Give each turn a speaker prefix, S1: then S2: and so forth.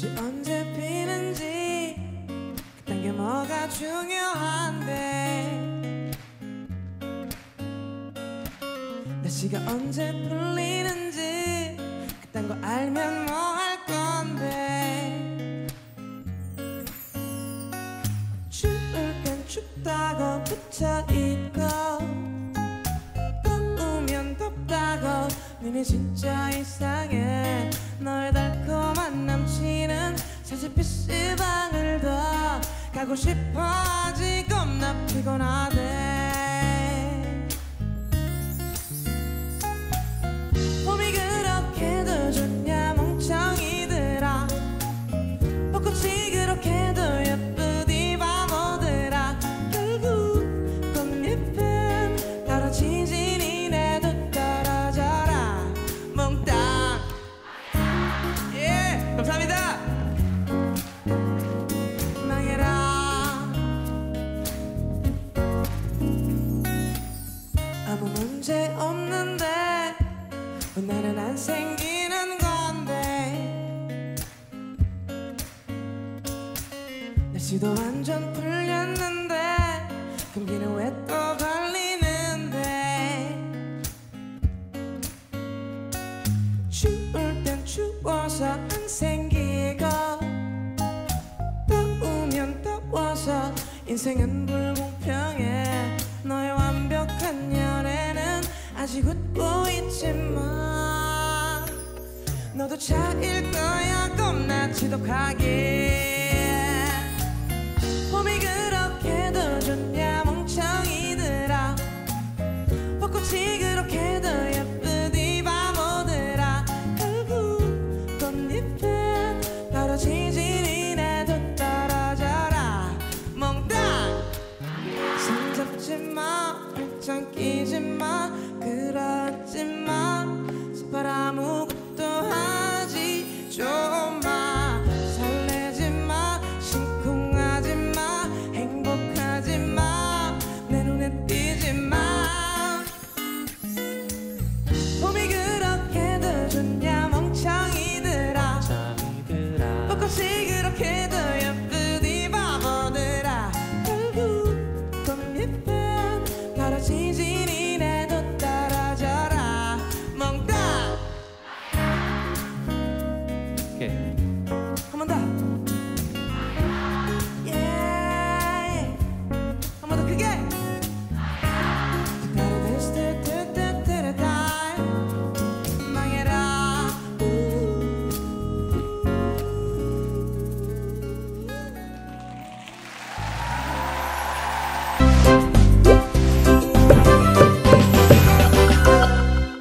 S1: 꽃이 언제 피는지 그딴 게 뭐가 중요한데. 날씨가 언제 풀리는지 그딴 거 알면 뭐 할 건데. 추울 땐 춥다고 붙어있고 더우면 덥다고. 니네 진짜 이상해. 너의 달콤한 사실 PC방을 더 가고 싶어 아직 겁나 피곤하대. 봄이 그렇게도 좋냐 멍청이들아. 벚꽃이 그렇게도 예쁘디 바보들아. 결국 꽃잎은 떨어지지 니네도 떨어져라. 몽땅. 예 감사합니다 왜 나는 안 생기는 건데. 날씨도 완전 풀렸는데 감기는 왜 또 걸리는데. 추울 땐 추워서 안 생기고 더우면 더워서 인생은 불공평해. 너의 완벽한 연애는 아직 웃고 너도 차일 거야. 겁나 지독하게. 봄이 그렇게도 좋냐 멍청이들아. 벚꽃이 그렇게도 예쁘디 바보들아. 결국 꽃잎은 떨어지지 니네도 떨어져라. 몽땅! 손잡지 마, 팔짱 끼지 마,